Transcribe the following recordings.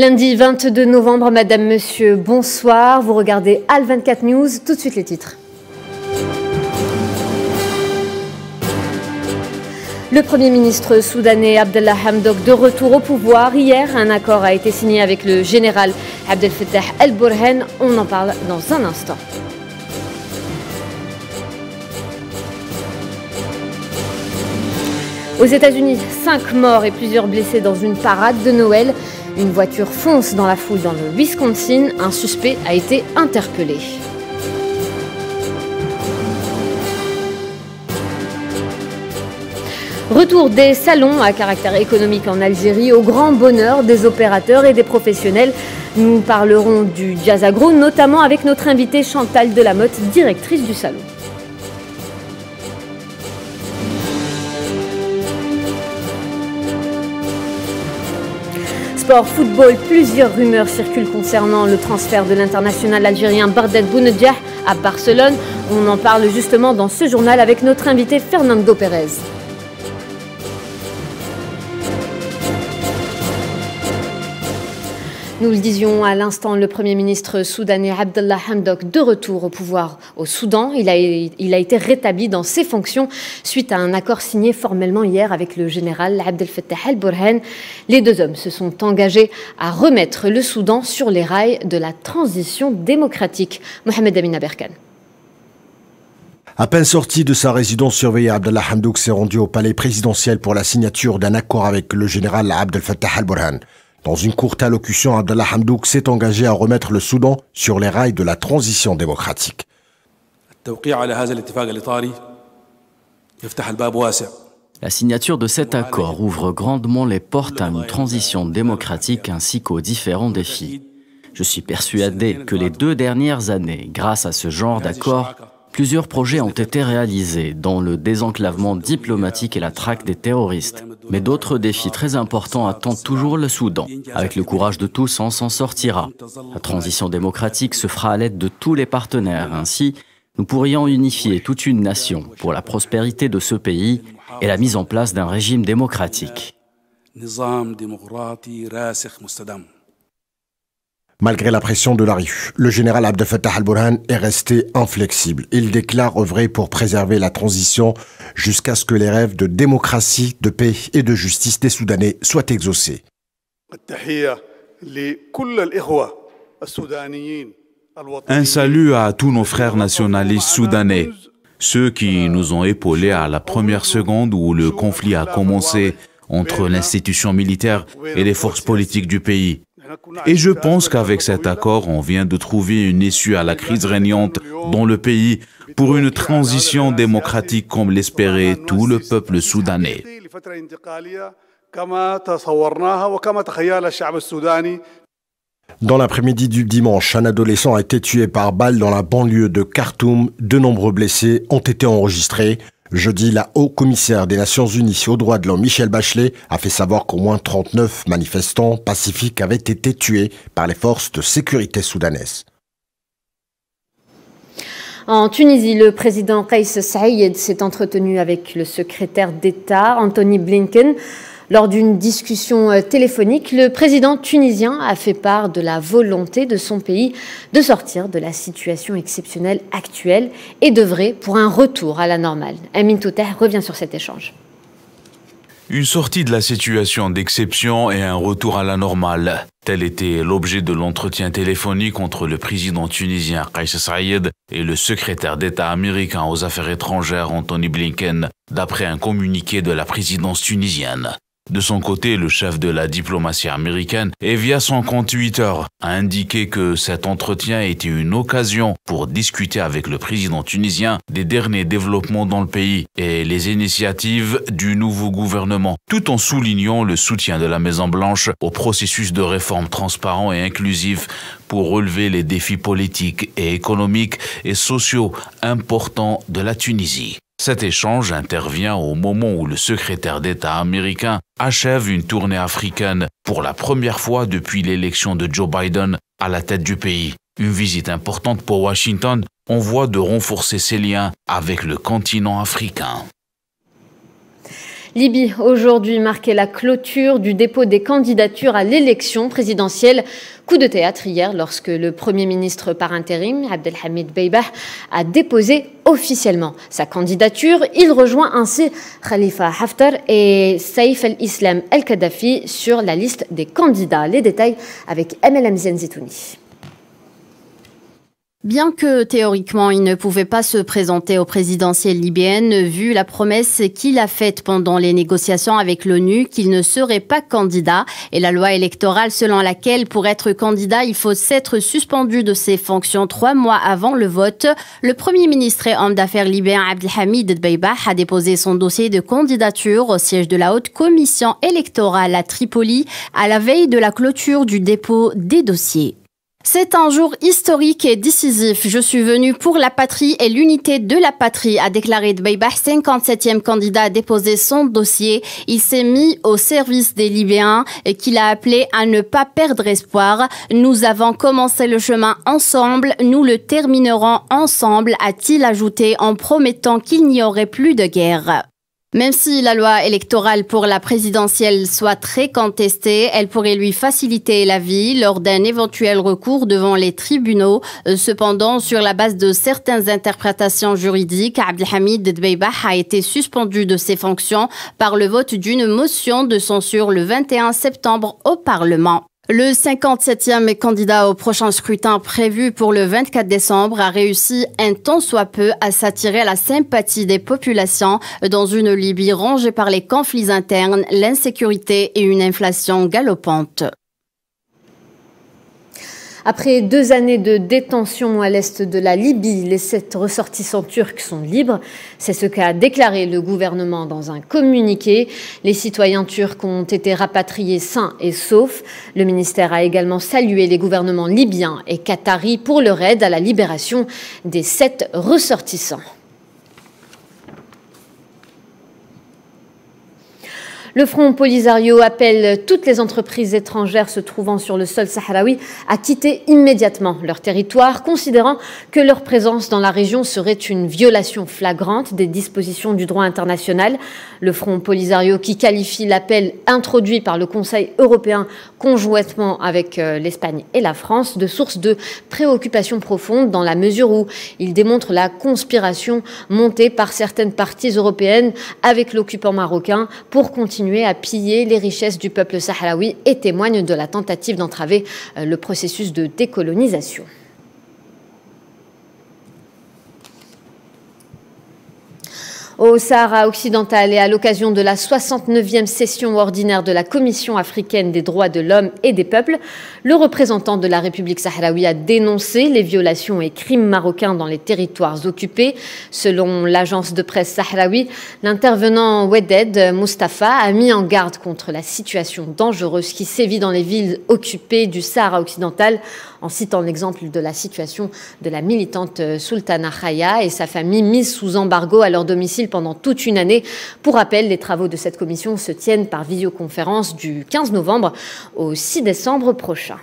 Lundi 22 novembre, Madame, Monsieur, bonsoir. Vous regardez Al 24 News. Tout de suite les titres. Le Premier ministre soudanais Abdallah Hamdok de retour au pouvoir. Hier, un accord a été signé avec le général Abdel Fattah El-Burhan. On en parle dans un instant. Aux États-Unis, 5 morts et plusieurs blessés dans une parade de Noël. Une voiture fonce dans la foule dans le Wisconsin. Un suspect a été interpellé. Retour des salons à caractère économique en Algérie au grand bonheur des opérateurs et des professionnels. Nous parlerons du jazz agro, notamment avec notre invitée Chantal Delamotte, directrice du salon. Football, plusieurs rumeurs circulent concernant le transfert de l'international algérien Bardet Bounedjah à Barcelone. On en parle justement dans ce journal avec notre invité Fernando Pérez. Nous le disions à l'instant, le Premier ministre soudanais Abdullah Hamdok, de retour au pouvoir au Soudan. Il a, été rétabli dans ses fonctions suite à un accord signé formellement hier avec le général Abdel Fattah al-Burhan. Les deux hommes se sont engagés à remettre le Soudan sur les rails de la transition démocratique. Mohamed Amin Aberkan. À peine sorti de sa résidence surveillée, Abdallah Hamdouk s'est rendu au palais présidentiel pour la signature d'un accord avec le général Abdel Fattah al-Burhan. Dans une courte allocution, Abdallah Hamdouk s'est engagé à remettre le Soudan sur les rails de la transition démocratique. La signature de cet accord ouvre grandement les portes à une transition démocratique ainsi qu'aux différents défis. Je suis persuadé que les deux dernières années, grâce à ce genre d'accord, Plusieurs projets ont été réalisés, dont le désenclavement diplomatique et la traque des terroristes. Mais d'autres défis très importants attendent toujours le Soudan. Avec le courage de tous, on s'en sortira. La transition démocratique se fera à l'aide de tous les partenaires. Ainsi, nous pourrions unifier toute une nation pour la prospérité de ce pays et la mise en place d'un régime démocratique. Malgré la pression de la rue, le général Abdel Fattah al-Burhan est resté inflexible. Il déclare œuvrer pour préserver la transition jusqu'à ce que les rêves de démocratie, de paix et de justice des Soudanais soient exaucés. Un salut à tous nos frères nationalistes soudanais, ceux qui nous ont épaulés à la première seconde où le conflit a commencé entre l'institution militaire et les forces politiques du pays. Et je pense qu'avec cet accord, on vient de trouver une issue à la crise régnante dans le pays pour une transition démocratique comme l'espérait tout le peuple soudanais. Dans l'après-midi du dimanche, un adolescent a été tué par balle dans la banlieue de Khartoum. De nombreux blessés ont été enregistrés. Jeudi, la haut-commissaire des Nations Unies aux droits de l'homme, Michel Bachelet, a fait savoir qu'au moins 39 manifestants pacifiques avaient été tués par les forces de sécurité soudanaises. En Tunisie, le président Kais Saïd s'est entretenu avec le secrétaire d'État Anthony Blinken. Lors d'une discussion euh, téléphonique, le président tunisien a fait part de la volonté de son pays de sortir de la situation exceptionnelle actuelle et d'œuvrer pour un retour à la normale. Amin Touter revient sur cet échange. Une sortie de la situation d'exception et un retour à la normale. Tel était l'objet de l'entretien téléphonique entre le président tunisien Kais Saïd et le secrétaire d'État américain aux affaires étrangères Anthony Blinken, d'après un communiqué de la présidence tunisienne. De son côté, le chef de la diplomatie américaine, et via son compte Twitter, a indiqué que cet entretien était une occasion pour discuter avec le président tunisien des derniers développements dans le pays et les initiatives du nouveau gouvernement, tout en soulignant le soutien de la Maison-Blanche au processus de réforme transparent et inclusif pour relever les défis politiques et économiques et sociaux importants de la Tunisie. Cet échange intervient au moment où le secrétaire d'État américain achève une tournée africaine pour la première fois depuis l'élection de Joe Biden à la tête du pays. Une visite importante pour Washington en voie de renforcer ses liens avec le continent africain. Libye, aujourd'hui marquait la clôture du dépôt des candidatures à l'élection présidentielle. Coup de théâtre hier lorsque le Premier ministre par intérim, Abdelhamid Beibah, a déposé officiellement sa candidature. Il rejoint ainsi Khalifa Haftar et Saif al-Islam al-Kadhafi sur la liste des candidats. Les détails avec MLM Zenzitouni. Bien que théoriquement il ne pouvait pas se présenter aux présidentielles libyennes, vu la promesse qu'il a faite pendant les négociations avec l'ONU qu'il ne serait pas candidat et la loi électorale selon laquelle pour être candidat il faut s'être suspendu de ses fonctions trois mois avant le vote, le premier ministre et homme d'affaires libyen Abdelhamid Dbeibah a déposé son dossier de candidature au siège de la haute commission électorale à Tripoli à la veille de la clôture du dépôt des dossiers. C'est un jour historique et décisif. Je suis venu pour la patrie et l'unité de la patrie, a déclaré Dbeibah, 57e candidat à déposer son dossier. Il s'est mis au service des Libyens et qu'il a appelé à ne pas perdre espoir. Nous avons commencé le chemin ensemble, nous le terminerons ensemble, a-t-il ajouté en promettant qu'il n'y aurait plus de guerre. Même si la loi électorale pour la présidentielle soit très contestée, elle pourrait lui faciliter la vie lors d'un éventuel recours devant les tribunaux. Euh, cependant, sur la base de certaines interprétations juridiques, Abdelhamid Dbeibah a été suspendu de ses fonctions par le vote d'une motion de censure le 21 septembre au Parlement. Le 57e candidat au prochain scrutin prévu pour le 24 décembre a réussi un tant soit peu à s'attirer la sympathie des populations dans une Libye rongée par les conflits internes, l'insécurité et une inflation galopante. Après deux années de détention à l'est de la Libye, les sept ressortissants turcs sont libres. C'est ce qu'a déclaré le gouvernement dans un communiqué. Les citoyens turcs ont été rapatriés sains et saufs. Le ministère a également salué les gouvernements libyens et qataris pour leur aide à la libération des sept ressortissants. Le Front Polisario appelle toutes les entreprises étrangères se trouvant sur le sol sahraoui à quitter immédiatement leur territoire, considérant que leur présence dans la région serait une violation flagrante des dispositions du droit international. Le Front Polisario qui qualifie l'appel introduit par le Conseil européen conjointement avec euh, l'Espagne et la France de source de préoccupation profonde dans la mesure où il démontre la conspiration montée par certaines parties européennes avec l'occupant marocain pour continuer à piller les richesses du peuple sahraoui et témoigne de la tentative d'entraver euh, le processus de décolonisation. Au Sahara occidental et à l'occasion de la 69e session ordinaire de la Commission africaine des droits de l'homme et des peuples, le représentant de la République sahraoui a dénoncé les violations et crimes marocains dans les territoires occupés. Selon l'agence de presse sahraoui, l'intervenant Weded Mustafa a mis en garde contre la situation dangereuse qui sévit dans les villes occupées du Sahara occidental en citant l'exemple de la situation de la militante Sultana Khaya et sa famille mise sous embargo à leur domicile pendant toute une année. Pour rappel, les travaux de cette commission se tiennent par visioconférence du 15 novembre au 6 décembre prochain.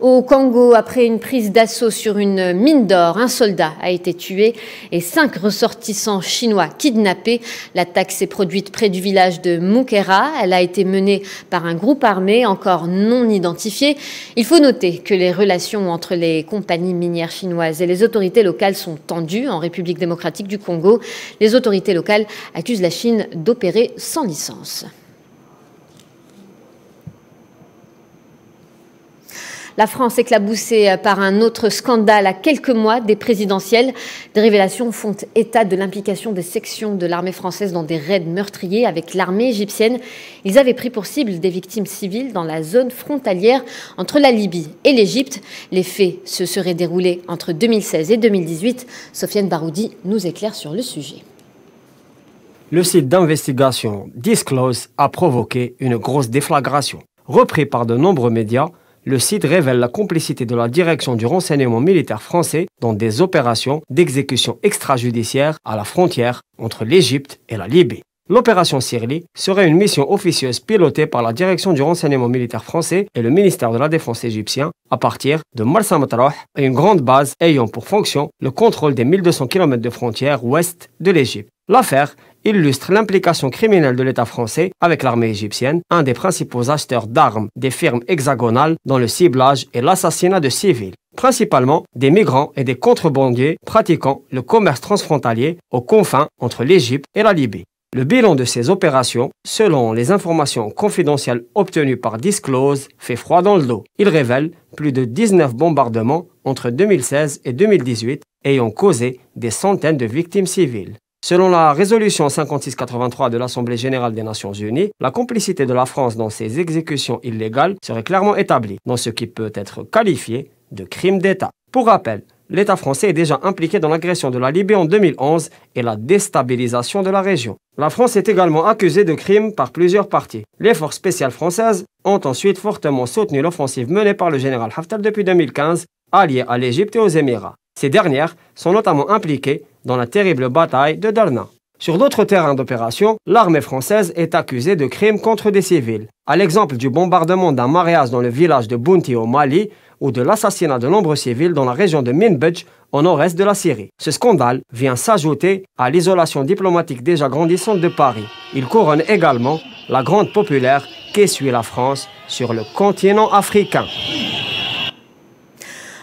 Au Congo, après une prise d'assaut sur une mine d'or, un soldat a été tué et cinq ressortissants chinois kidnappés. L'attaque s'est produite près du village de Mukera. Elle a été menée par un groupe armé encore non identifié. Il faut noter que les relations entre les compagnies minières chinoises et les autorités locales sont tendues en République démocratique du Congo. Les autorités locales accusent la Chine d'opérer sans licence. La France éclaboussée par un autre scandale à quelques mois des présidentielles. Des révélations font état de l'implication des sections de l'armée française dans des raids meurtriers avec l'armée égyptienne. Ils avaient pris pour cible des victimes civiles dans la zone frontalière entre la Libye et l'Égypte. Les faits se seraient déroulés entre 2016 et 2018. Sofiane Baroudi nous éclaire sur le sujet. Le site d'investigation Disclose a provoqué une grosse déflagration. Repris par de nombreux médias, le site révèle la complicité de la direction du renseignement militaire français dans des opérations d'exécution extrajudiciaire à la frontière entre l'Égypte et la Libye. L'opération Sirli serait une mission officieuse pilotée par la direction du renseignement militaire français et le ministère de la Défense égyptien à partir de Marsa Matroh et une grande base ayant pour fonction le contrôle des 1200 km de frontières ouest de l'Égypte. L'affaire illustre l'implication criminelle de l'État français avec l'armée égyptienne, un des principaux acheteurs d'armes des firmes hexagonales dans le ciblage et l'assassinat de civils, principalement des migrants et des contrebandiers pratiquant le commerce transfrontalier aux confins entre l'Égypte et la Libye. Le bilan de ces opérations, selon les informations confidentielles obtenues par Disclose, fait froid dans le dos. Il révèle plus de 19 bombardements entre 2016 et 2018 ayant causé des centaines de victimes civiles. Selon la résolution 5683 de l'Assemblée générale des Nations unies, la complicité de la France dans ces exécutions illégales serait clairement établie, dans ce qui peut être qualifié de crime d'État. Pour rappel, l'État français est déjà impliqué dans l'agression de la Libye en 2011 et la déstabilisation de la région. La France est également accusée de crimes par plusieurs parties. Les forces spéciales françaises ont ensuite fortement soutenu l'offensive menée par le général Haftar depuis 2015, allié à l'Égypte et aux Émirats. Ces dernières sont notamment impliquées dans la terrible bataille de Darna. Sur d'autres terrains d'opération, l'armée française est accusée de crimes contre des civils, à l'exemple du bombardement d'un mariage dans le village de Bounti au Mali ou de l'assassinat de nombreux civils dans la région de Minbej au nord-est de la Syrie. Ce scandale vient s'ajouter à l'isolation diplomatique déjà grandissante de Paris. Il couronne également la grande populaire qu'essuie la France sur le continent africain.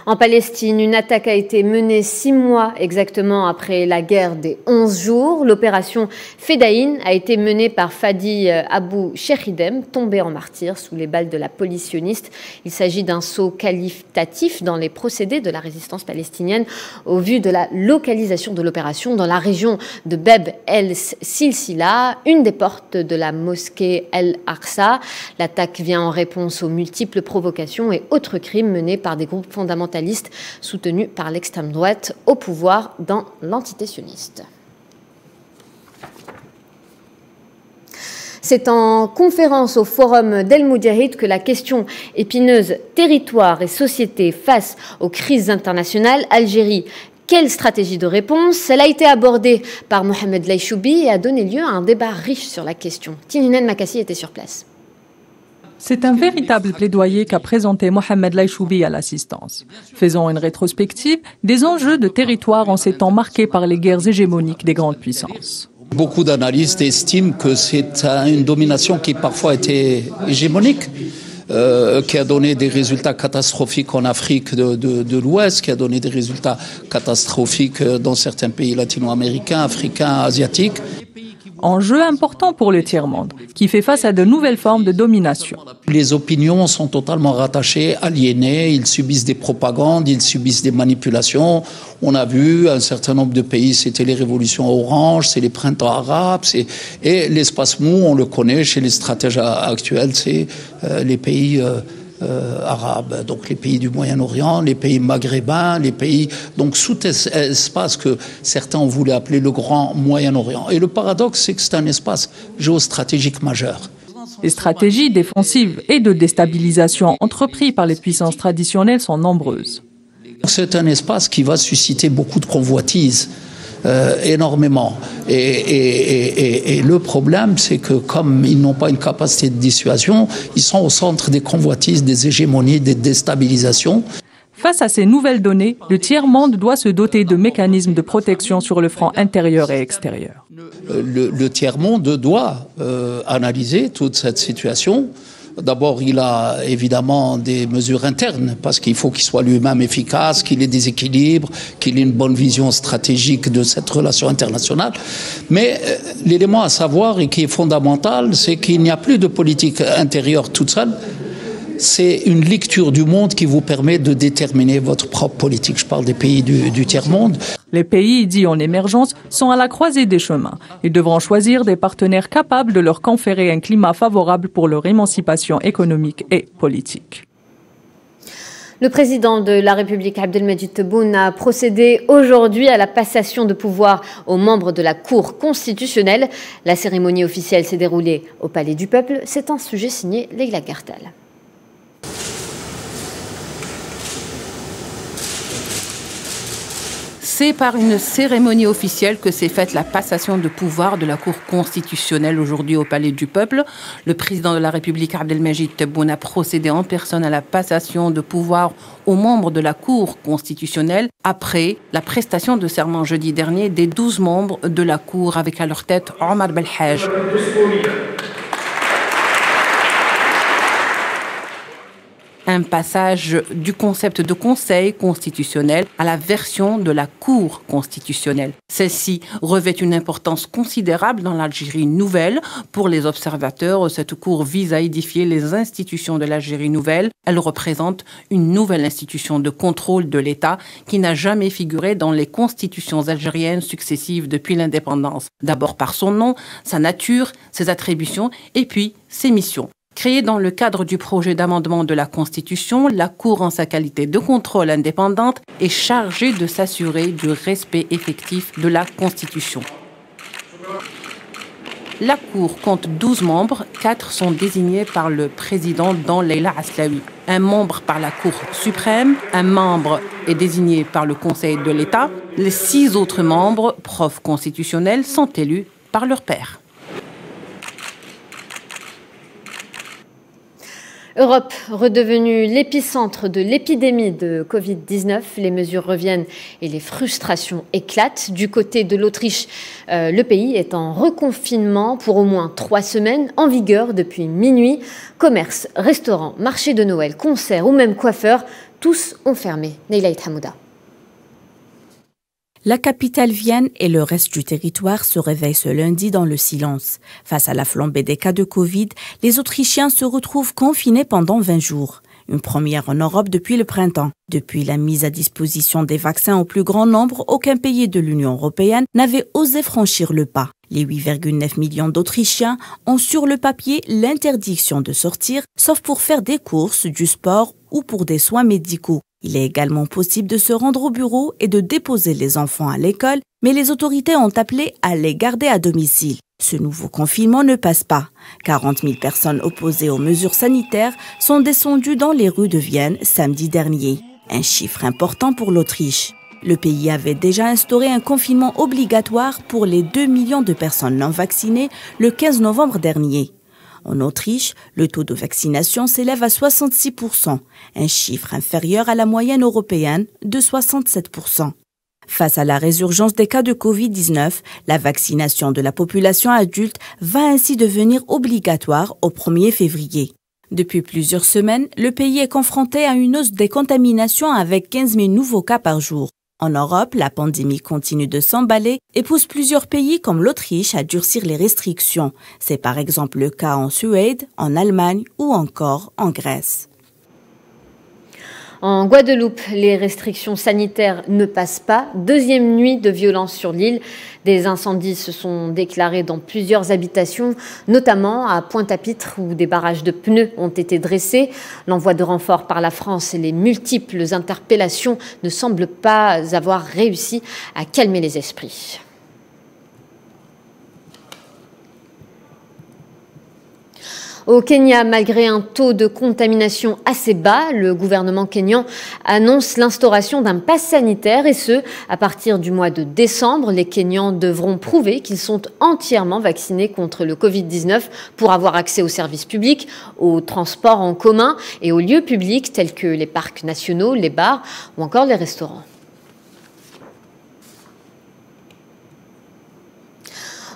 En Palestine, une attaque a été menée six mois exactement après la guerre des 11 jours. L'opération Fedaïn a été menée par Fadi euh, Abu Shechidem, tombé en martyr sous les balles de la police sioniste. Il s'agit d'un saut qualitatif dans les procédés de la résistance palestinienne au vu de la localisation de l'opération dans la région de Beb el-Silsila, une des portes de la mosquée El-Aqsa. L'attaque vient en réponse aux multiples provocations et autres crimes menés par des groupes fondamentaux soutenu par l'extrême droite au pouvoir dans l'entité. C'est en conférence au forum d'El Moudjahid que la question épineuse territoire et société face aux crises internationales, Algérie, quelle stratégie de réponse? Elle a été abordée par Mohamed Laïchoubi et a donné lieu à un débat riche sur la question. Tininen Makassi était sur place. C'est un véritable plaidoyer qu'a présenté Mohamed Laïchoubi à l'assistance. Faisant une rétrospective des enjeux de territoire en ces temps marqués par les guerres hégémoniques des grandes puissances. Beaucoup d'analystes estiment que c'est une domination qui parfois été hégémonique. Euh, qui a donné des résultats catastrophiques en Afrique de, de l'Ouest, qui a donné des résultats catastrophiques dans certains pays latino-américains, africains, asiatiques enjeu important pour le tiers-monde, qui fait face à de nouvelles formes de domination. Les opinions sont totalement rattachées, aliénées, ils subissent des propagandes, ils subissent des manipulations. On a vu un certain nombre de pays, c'était les révolutions oranges, c'est les printemps arabes, et l'espace mou, on le connaît chez les stratèges actuels, c'est euh, les pays... Euh, euh, arabes, donc les pays du Moyen-Orient, les pays maghrébins, les pays donc sous espace que certains ont voulu appeler le Grand Moyen-Orient. Et le paradoxe, c'est que c'est un espace géostratégique majeur. Les stratégies défensives et de déstabilisation entreprises par les puissances traditionnelles sont nombreuses. C'est un espace qui va susciter beaucoup de convoitises. Euh, énormément. Et, le problème, c'est que comme ils n'ont pas une capacité de dissuasion, ils sont au centre des convoitises, des hégémonies, des déstabilisations. Face à ces nouvelles données, le tiers-monde doit se doter de mécanismes de protection sur le front intérieur et extérieur. Euh, le, tiers-monde doit euh, analyser toute cette situation, D'abord, il a évidemment des mesures internes, parce qu'il faut qu'il soit lui-même efficace, qu'il ait des équilibres, qu'il ait une bonne vision stratégique de cette relation internationale. Mais euh, l'élément à savoir et qui est fondamental, c'est qu'il n'y a plus de politique intérieure toute seule c'est une lecture du monde qui vous permet de déterminer votre propre politique. Je parle des pays du, tiers-monde. Les pays dits en émergence sont à la croisée des chemins. Ils devront choisir des partenaires capables de leur conférer un climat favorable pour leur émancipation économique et politique. Le président de la République, Abdelmajid Tebboune, a procédé aujourd'hui à la passation de pouvoir aux membres de la Cour constitutionnelle. La cérémonie officielle s'est déroulée au Palais du Peuple. C'est un sujet signé Leila Gartal. C'est par une cérémonie officielle que s'est faite la passation de pouvoir de la Cour constitutionnelle aujourd'hui au Palais du Peuple. Le président de la République, Abdelmajid Tebboune, a procédé en personne à la passation de pouvoir aux membres de la Cour constitutionnelle après la prestation de serment jeudi dernier des 12 membres de la Cour avec à leur tête Omar Belhaj. Un passage du concept de conseil constitutionnel à la version de la Cour constitutionnelle. Celle-ci revêt une importance considérable dans l'Algérie nouvelle. Pour les observateurs, cette Cour vise à édifier les institutions de l'Algérie nouvelle. Elle représente une nouvelle institution de contrôle de l'État qui n'a jamais figuré dans les constitutions algériennes successives depuis l'indépendance. D'abord par son nom, sa nature, ses attributions et puis ses missions. Créée dans le cadre du projet d'amendement de la Constitution, la Cour, en sa qualité de contrôle indépendante, est chargée de s'assurer du respect effectif de la Constitution. La Cour compte 12 membres, 4 sont désignés par le président dans Leila Aslawi. Un membre par la Cour suprême, un membre est désigné par le Conseil de l'État. Les six autres membres, profs constitutionnels, sont élus par leur père. Europe redevenue l'épicentre de l'épidémie de Covid-19, les mesures reviennent et les frustrations éclatent. Du côté de l'Autriche, euh, le pays est en reconfinement pour au moins trois semaines, en vigueur depuis minuit. Commerce, restaurants, marché de Noël, concerts ou même coiffeurs, tous ont fermé. Neila Hamouda. La capitale Vienne et le reste du territoire se réveillent ce lundi dans le silence. Face à la flambée des cas de Covid, les Autrichiens se retrouvent confinés pendant 20 jours. Une première en Europe depuis le printemps. Depuis la mise à disposition des vaccins au plus grand nombre, aucun pays de l'Union européenne n'avait osé franchir le pas. Les 8,9 millions d'Autrichiens ont sur le papier l'interdiction de sortir, sauf pour faire des courses, du sport ou pour des soins médicaux. Il est également possible de se rendre au bureau et de déposer les enfants à l'école, mais les autorités ont appelé à les garder à domicile. Ce nouveau confinement ne passe pas. 40 000 personnes opposées aux mesures sanitaires sont descendues dans les rues de Vienne samedi dernier. Un chiffre important pour l'Autriche. Le pays avait déjà instauré un confinement obligatoire pour les 2 millions de personnes non vaccinées le 15 novembre dernier. En Autriche, le taux de vaccination s'élève à 66%, un chiffre inférieur à la moyenne européenne de 67%. Face à la résurgence des cas de Covid-19, la vaccination de la population adulte va ainsi devenir obligatoire au 1er février. Depuis plusieurs semaines, le pays est confronté à une hausse des contaminations avec 15 000 nouveaux cas par jour. En Europe, la pandémie continue de s'emballer et pousse plusieurs pays comme l'Autriche à durcir les restrictions. C'est par exemple le cas en Suède, en Allemagne ou encore en Grèce. En Guadeloupe, les restrictions sanitaires ne passent pas. Deuxième nuit de violence sur l'île. Des incendies se sont déclarés dans plusieurs habitations, notamment à Pointe-à-Pitre où des barrages de pneus ont été dressés. L'envoi de renforts par la France et les multiples interpellations ne semblent pas avoir réussi à calmer les esprits. Au Kenya, malgré un taux de contamination assez bas, le gouvernement kényan annonce l'instauration d'un pass sanitaire et ce, à partir du mois de décembre. Les Kenyans devront prouver qu'ils sont entièrement vaccinés contre le Covid-19 pour avoir accès aux services publics, aux transports en commun et aux lieux publics tels que les parcs nationaux, les bars ou encore les restaurants.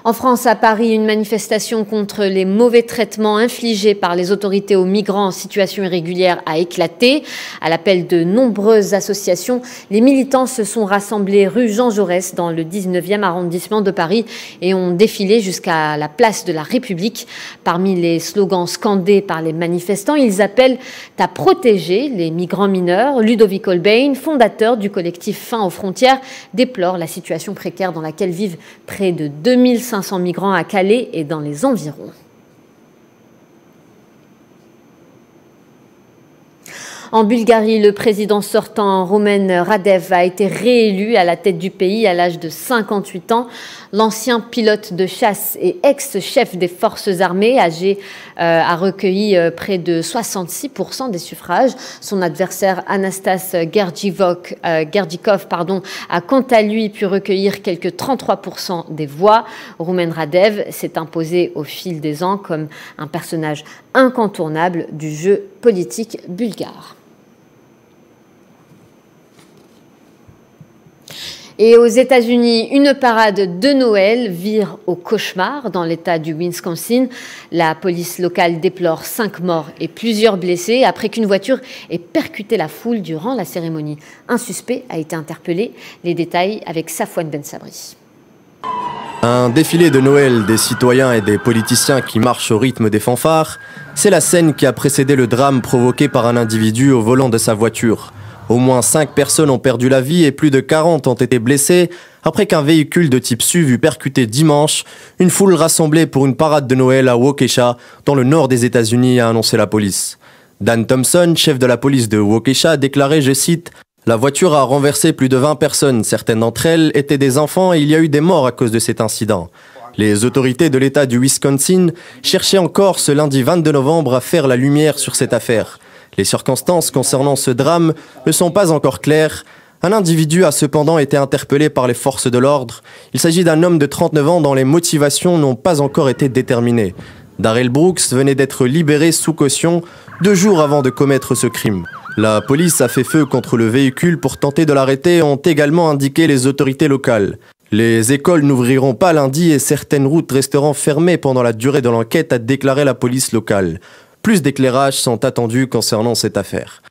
En France, à Paris, une manifestation contre les mauvais traitements infligés par les autorités aux migrants en situation irrégulière a éclaté. À l'appel de nombreuses associations, les militants se sont rassemblés rue Jean Jaurès dans le 19e arrondissement de Paris et ont défilé jusqu'à la place de la République. Parmi les slogans scandés par les manifestants, ils appellent à protéger les migrants mineurs. Ludovic Holbein, fondateur du collectif Fin aux frontières, déplore la situation précaire dans laquelle vivent près de 2500 500 migrants à Calais et dans les environs. En Bulgarie, le président sortant Roumen Radev a été réélu à la tête du pays à l'âge de 58 ans. L'ancien pilote de chasse et ex-chef des forces armées, âgé, euh, a recueilli euh, près de 66% des suffrages. Son adversaire Anastas euh, Gerdikov pardon, a quant à lui pu recueillir quelques 33% des voix. Roumen Radev s'est imposé au fil des ans comme un personnage incontournable du jeu politique bulgare. Et aux États-Unis, une parade de Noël vire au cauchemar dans l'État du Wisconsin. La police locale déplore cinq morts et plusieurs blessés après qu'une voiture ait percuté la foule durant la cérémonie. Un suspect a été interpellé. Les détails avec Safouane Ben Sabri. Un défilé de Noël des citoyens et des politiciens qui marchent au rythme des fanfares, c'est la scène qui a précédé le drame provoqué par un individu au volant de sa voiture. Au moins 5 personnes ont perdu la vie et plus de 40 ont été blessées après qu'un véhicule de type SUV eut percuté dimanche une foule rassemblée pour une parade de Noël à Waukesha, dans le nord des États-Unis, a annoncé la police. Dan Thompson, chef de la police de Waukesha, a déclaré, je cite, La voiture a renversé plus de 20 personnes. Certaines d'entre elles étaient des enfants et il y a eu des morts à cause de cet incident. Les autorités de l'État du Wisconsin cherchaient encore ce lundi 22 novembre à faire la lumière sur cette affaire. Les circonstances concernant ce drame ne sont pas encore claires. Un individu a cependant été interpellé par les forces de l'ordre. Il s'agit d'un homme de 39 ans dont les motivations n'ont pas encore été déterminées. Darrell Brooks venait d'être libéré sous caution deux jours avant de commettre ce crime. La police a fait feu contre le véhicule pour tenter de l'arrêter, ont également indiqué les autorités locales. Les écoles n'ouvriront pas lundi et certaines routes resteront fermées pendant la durée de l'enquête, a déclaré la police locale. Plus d'éclairages sont attendus concernant cette affaire.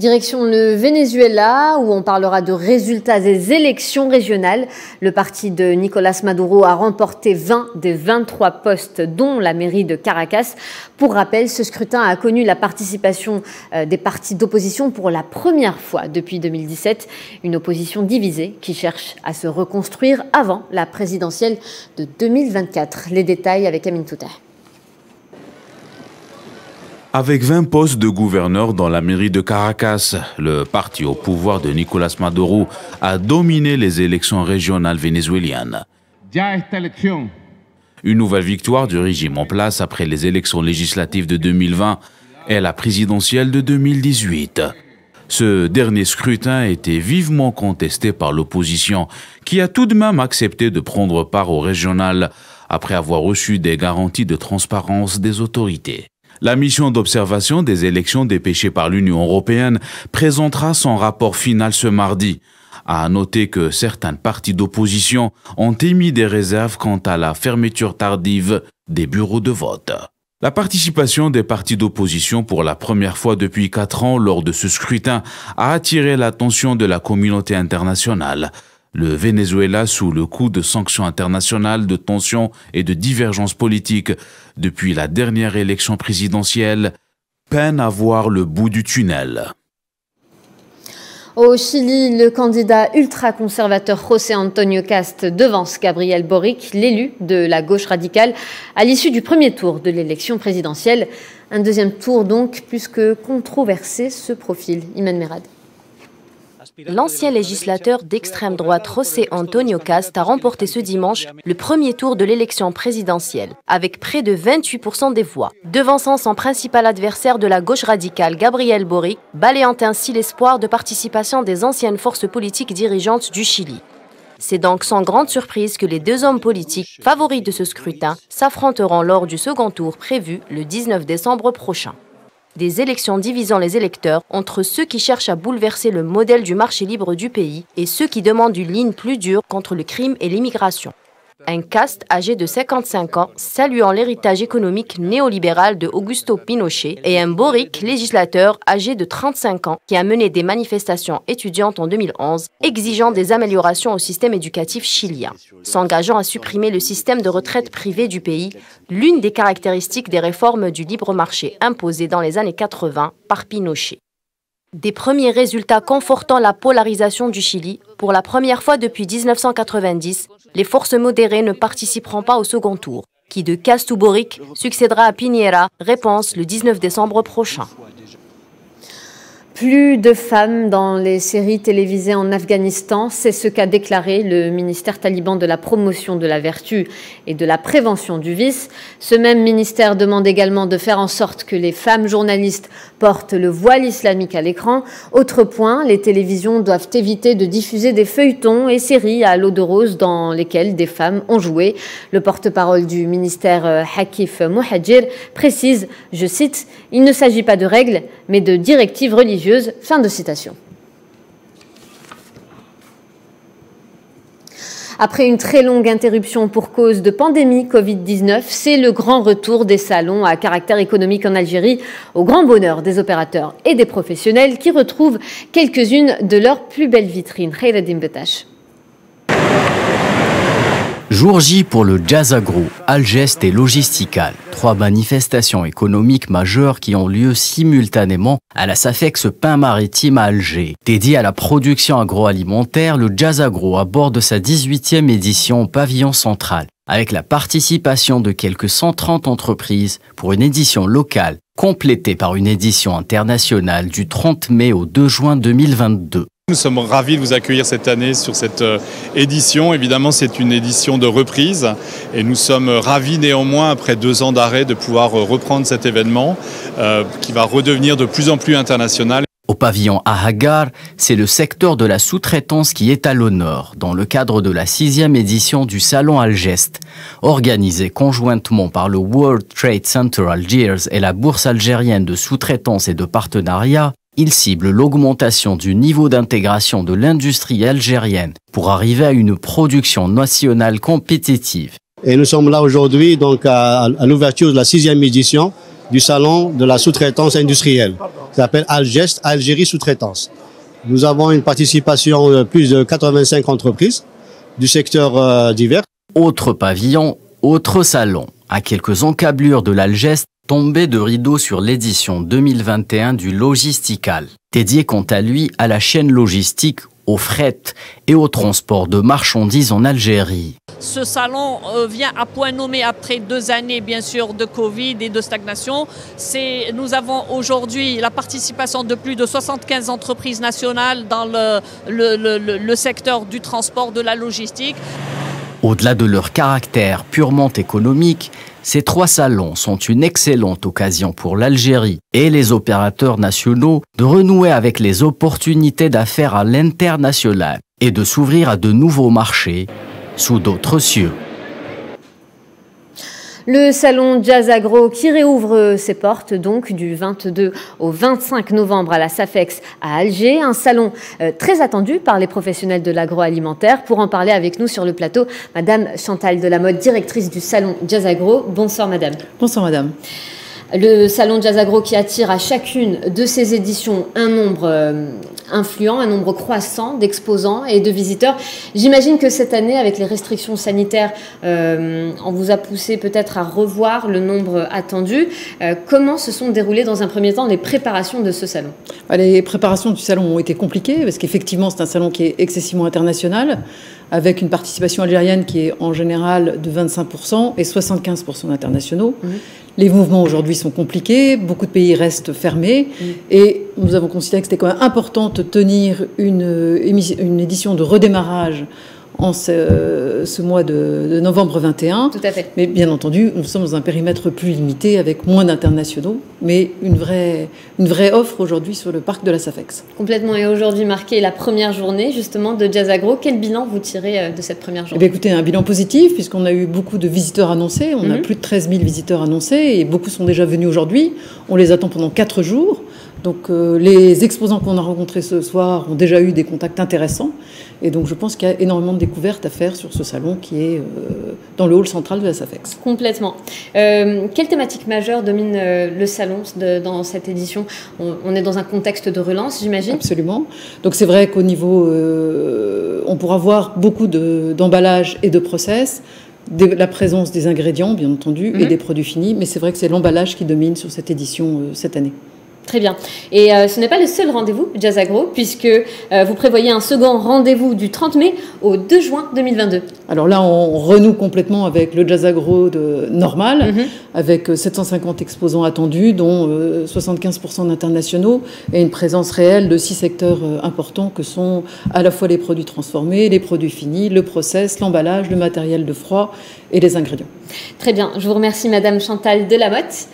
Direction le Venezuela, où on parlera de résultats des élections régionales. Le parti de Nicolas Maduro a remporté 20 des 23 postes, dont la mairie de Caracas. Pour rappel, ce scrutin a connu la participation euh, des partis d'opposition pour la première fois depuis 2017. Une opposition divisée qui cherche à se reconstruire avant la présidentielle de 2024. Les détails avec Amin Touta. Avec 20 postes de gouverneur dans la mairie de Caracas, le parti au pouvoir de Nicolas Maduro a dominé les élections régionales vénézuéliennes. Une nouvelle victoire du régime en place après les élections législatives de 2020 et la présidentielle de 2018. Ce dernier scrutin a été vivement contesté par l'opposition, qui a tout de même accepté de prendre part au régional après avoir reçu des garanties de transparence des autorités. La mission d'observation des élections dépêchée par l'Union européenne présentera son rapport final ce mardi. À noter que certains partis d'opposition ont émis des réserves quant à la fermeture tardive des bureaux de vote. La participation des partis d'opposition pour la première fois depuis quatre ans lors de ce scrutin a attiré l'attention de la communauté internationale. Le Venezuela, sous le coup de sanctions internationales, de tensions et de divergences politiques depuis la dernière élection présidentielle, peine à voir le bout du tunnel. Au Chili, le candidat ultra-conservateur José Antonio Cast devance Gabriel Boric, l'élu de la gauche radicale, à l'issue du premier tour de l'élection présidentielle. Un deuxième tour donc plus que controversé ce profil. Iman Merad. L'ancien législateur d'extrême droite José Antonio Cast a remporté ce dimanche le premier tour de l'élection présidentielle, avec près de 28% des voix, devançant son principal adversaire de la gauche radicale Gabriel Boric, balayant ainsi l'espoir de participation des anciennes forces politiques dirigeantes du Chili. C'est donc sans grande surprise que les deux hommes politiques, favoris de ce scrutin, s'affronteront lors du second tour prévu le 19 décembre prochain des élections divisant les électeurs entre ceux qui cherchent à bouleverser le modèle du marché libre du pays et ceux qui demandent une ligne plus dure contre le crime et l'immigration un caste âgé de 55 ans saluant l'héritage économique néolibéral de Augusto Pinochet et un Boric législateur âgé de 35 ans qui a mené des manifestations étudiantes en 2011 exigeant des améliorations au système éducatif chilien, s'engageant à supprimer le système de retraite privé du pays, l'une des caractéristiques des réformes du libre marché imposées dans les années 80 par Pinochet. Des premiers résultats confortant la polarisation du Chili, pour la première fois depuis 1990, les forces modérées ne participeront pas au second tour. Qui de Castuboric succédera à Piñera Réponse le 19 décembre prochain. Plus de femmes dans les séries télévisées en Afghanistan, c'est ce qu'a déclaré le ministère taliban de la promotion de la vertu et de la prévention du vice. Ce même ministère demande également de faire en sorte que les femmes journalistes portent le voile islamique à l'écran. Autre point, les télévisions doivent éviter de diffuser des feuilletons et séries à l'eau de rose dans lesquelles des femmes ont joué. Le porte-parole du ministère euh, Hakif Mouhadjir précise, je cite, Il ne s'agit pas de règles, mais de directives religieuses Fin de citation. Après une très longue interruption pour cause de pandémie Covid-19, c'est le grand retour des salons à caractère économique en Algérie, au grand bonheur des opérateurs et des professionnels qui retrouvent quelques-unes de leurs plus belles vitrines. Khaireddin Betash. Jour J pour le Jazz Agro, Algest et Logistical, trois manifestations économiques majeures qui ont lieu simultanément à la SAFEX Pain Maritime à Alger. Dédié à la production agroalimentaire, le Jazz Agro aborde sa 18e édition au pavillon central, avec la participation de quelques 130 entreprises pour une édition locale, complétée par une édition internationale du 30 mai au 2 juin 2022. Nous sommes ravis de vous accueillir cette année sur cette euh, édition. Évidemment, c'est une édition de reprise et nous sommes ravis néanmoins, après deux ans d'arrêt, de pouvoir euh, reprendre cet événement euh, qui va redevenir de plus en plus international. Au pavillon Ahagar, c'est le secteur de la sous-traitance qui est à l'honneur dans le cadre de la sixième édition du Salon Algest, organisé conjointement par le World Trade Center Algiers et la Bourse algérienne de sous-traitance et de partenariat. Il cible l'augmentation du niveau d'intégration de l'industrie algérienne pour arriver à une production nationale compétitive. Et nous sommes là aujourd'hui donc à, l'ouverture de la sixième édition du salon de la sous-traitance industrielle. Ça s'appelle Algest, Algérie sous-traitance. Nous avons une participation de plus de 85 entreprises du secteur euh, divers. Autre pavillon, autre salon. À quelques encablures de l'Algest, tombé de rideau sur l'édition 2021 du Logistical, dédié quant à lui à la chaîne logistique, au fret et au transport de marchandises en Algérie. Ce salon euh, vient à point nommé après deux années, bien sûr, de Covid et de stagnation. Nous avons aujourd'hui la participation de plus de 75 entreprises nationales dans le, le secteur du transport, de la logistique. Au-delà de leur caractère purement économique, ces trois salons sont une excellente occasion pour l'Algérie et les opérateurs nationaux de renouer avec les opportunités d'affaires à l'international et de s'ouvrir à de nouveaux marchés sous d'autres cieux. Le salon Jazz Agro qui réouvre ses portes donc du 22 au 25 novembre à la SAFEX à Alger. Un salon euh, très attendu par les professionnels de l'agroalimentaire. Pour en parler avec nous sur le plateau, Madame Chantal Delamode, directrice du salon Jazz Agro. Bonsoir Madame. Bonsoir Madame. Le salon Jazz Agro qui attire à chacune de ses éditions un nombre euh, influent, un nombre croissant d'exposants et de visiteurs. J'imagine que cette année, avec les restrictions sanitaires, euh, on vous a poussé peut-être à revoir le nombre attendu. Euh, comment se sont déroulées dans un premier temps les préparations de ce salon? Bah, Les préparations du salon ont été compliquées parce qu'effectivement c'est un salon qui est excessivement international avec une participation algérienne qui est en général de 25% et 75% d'internationaux. Mmh. Les mouvements aujourd'hui sont compliqués, beaucoup de pays restent fermés mmh. et nous avons considéré que c'était quand même important de tenir une, une édition de redémarrage en ce, mois de, novembre 21. Tout à fait. Mais bien entendu, nous sommes dans un périmètre plus limité avec moins d'internationaux, mais une vraie, une vraie offre aujourd'hui sur le parc de la SAFEX. Complètement. Et aujourd'hui marqué la première journée justement de Jazz Agro. Quel bilan vous tirez euh, de cette première journée? eh Écoutez, un bilan positif puisqu'on a eu beaucoup de visiteurs annoncés. On a mhm. plus de 13 000 visiteurs annoncés et beaucoup sont déjà venus aujourd'hui. On les attend pendant 4 jours. Donc euh, les exposants qu'on a rencontrés ce soir ont déjà eu des contacts intéressants. Et donc je pense qu'il y a énormément de découvertes à faire sur ce salon qui est euh, dans le hall central de la SAFEX. Complètement. Euh, quelle thématique majeure domine le salon dans cette édition? On, est dans un contexte de relance, j'imagine? Absolument. Donc c'est vrai qu'au niveau... on pourra voir beaucoup d'emballages et de process. la présence des ingrédients, bien entendu, et mhm. des produits finis, mais c'est vrai que c'est l'emballage qui domine sur cette édition cette année. Très bien. Et euh, ce n'est pas le seul rendez-vous Jazz Agro, puisque euh, vous prévoyez un second rendez-vous du 30 mai au 2 juin 2022. Alors là, on renoue complètement avec le Jazz Agro de normal, mhm. avec 750 exposants attendus, dont 75% d'internationaux, et une présence réelle de six secteurs importants que sont à la fois les produits transformés, les produits finis, le process, l'emballage, le matériel de froid et les ingrédients. Très bien. Je vous remercie, Madame Chantal Delamotte.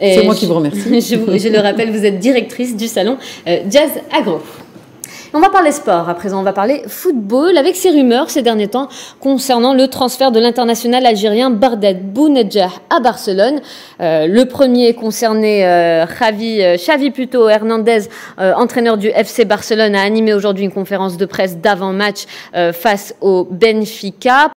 C'est moi qui vous remercie. je, le rappelle, vous êtes directrice du salon euh, Jazz Agro. On va parler sport à présent, on va parler football avec ces rumeurs ces derniers temps concernant le transfert de l'international algérien Bardet Bounedjah à Barcelone. Euh, le premier concerné, euh, Xavi, euh, Xavi plutôt Hernandez, entraîneur du FC Barcelone, a animé aujourd'hui une conférence de presse d'avant-match face au Benfica.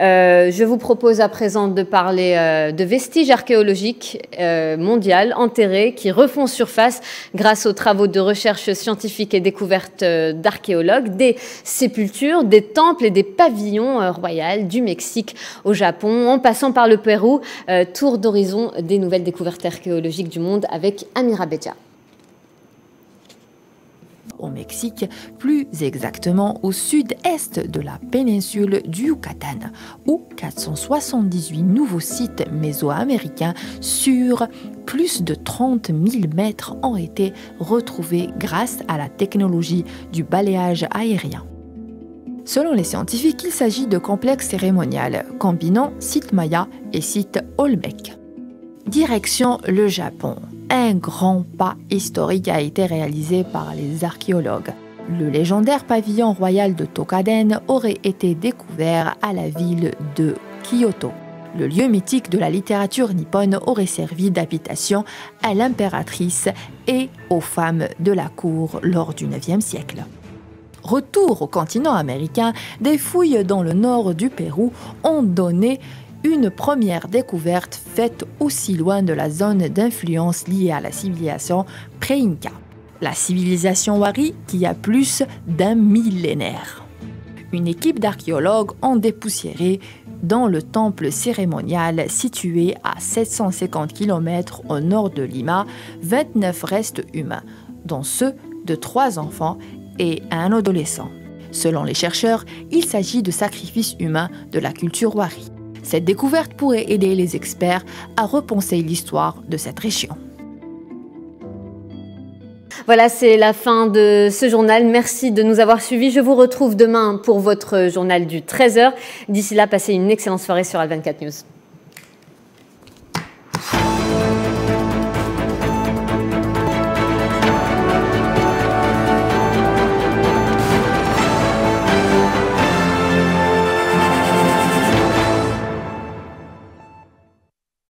Euh, je vous propose à présent de parler euh, de vestiges archéologiques euh, mondiaux enterrés qui refont surface grâce aux travaux de recherche scientifique et découvertes d'archéologues, des sépultures, des temples et des pavillons royaux du Mexique au Japon, en passant par le Pérou. tour d'horizon des nouvelles découvertes archéologiques du monde avec Amira Beja au Mexique, plus exactement au sud-est de la péninsule du Yucatan, où 478 nouveaux sites mésoaméricains sur plus de 30 000 mètres ont été retrouvés grâce à la technologie du balayage aérien. Selon les scientifiques, il s'agit de complexes cérémonial combinant sites maya et sites olmec. Direction le Japon un grand pas historique a été réalisé par les archéologues. Le légendaire pavillon royal de Tokaden aurait été découvert à la ville de Kyoto. Le lieu mythique de la littérature nippone aurait servi d'habitation à l'impératrice et aux femmes de la cour lors du IXe siècle. Retour au continent américain, des fouilles dans le nord du Pérou ont donné une première découverte faite aussi loin de la zone d'influence liée à la civilisation pré-inca, la civilisation Wari qui a plus d'un millénaire. Une équipe d'archéologues ont dépoussiéré dans le temple cérémonial situé à 750 km au nord de Lima 29 restes humains, dont ceux de trois enfants et un adolescent. Selon les chercheurs, il s'agit de sacrifices humains de la culture Wari. Cette découverte pourrait aider les experts à repenser l'histoire de cette région. Voilà, c'est la fin de ce journal. Merci de nous avoir suivis. Je vous retrouve demain pour votre journal du 13h. D'ici là, passez une excellente soirée sur Al24 News.